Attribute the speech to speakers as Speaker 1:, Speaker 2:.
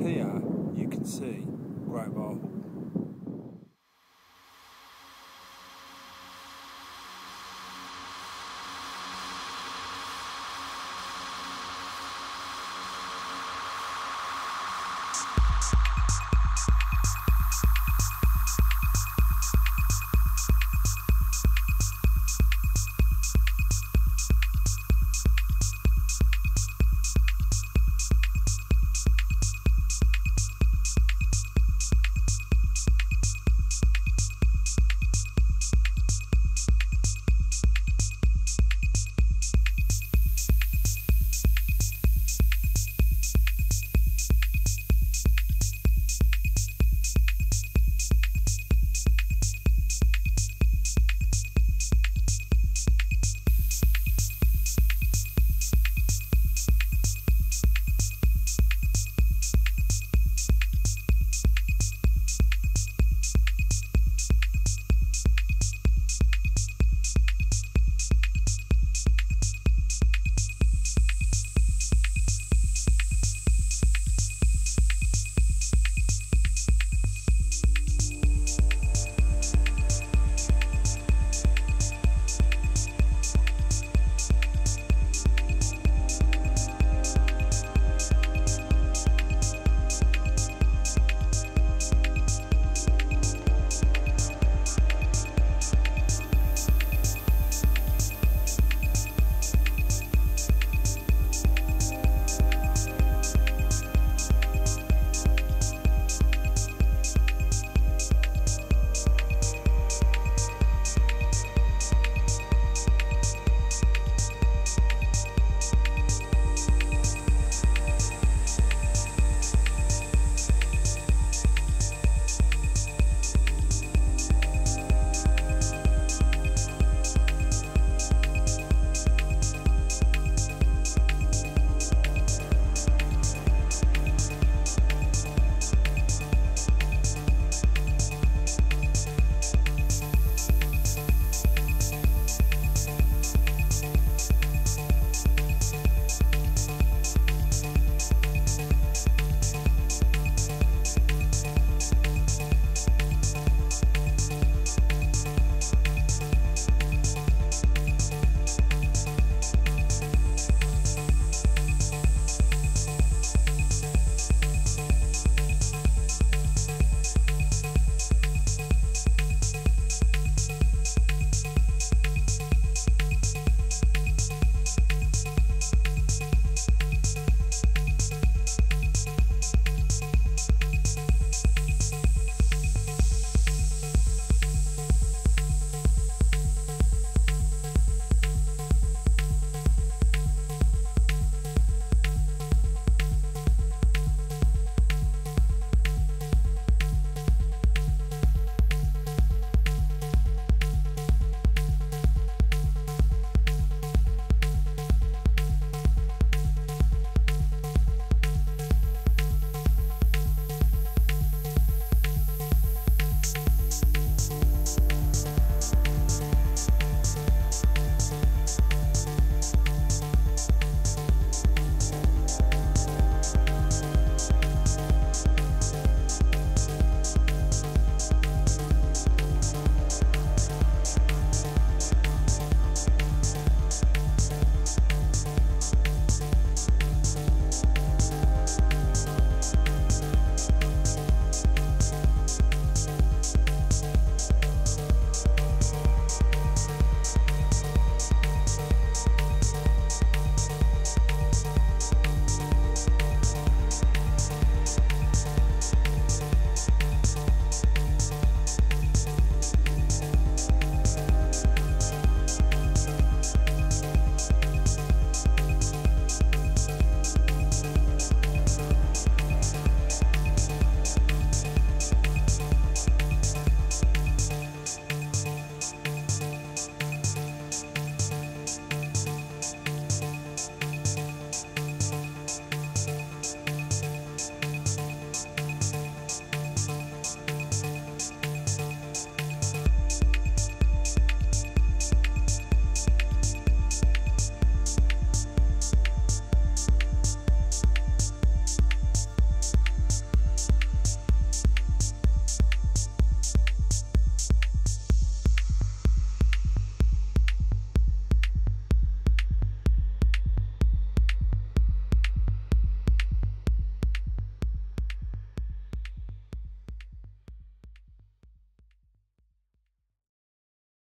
Speaker 1: Here you can see Great Barr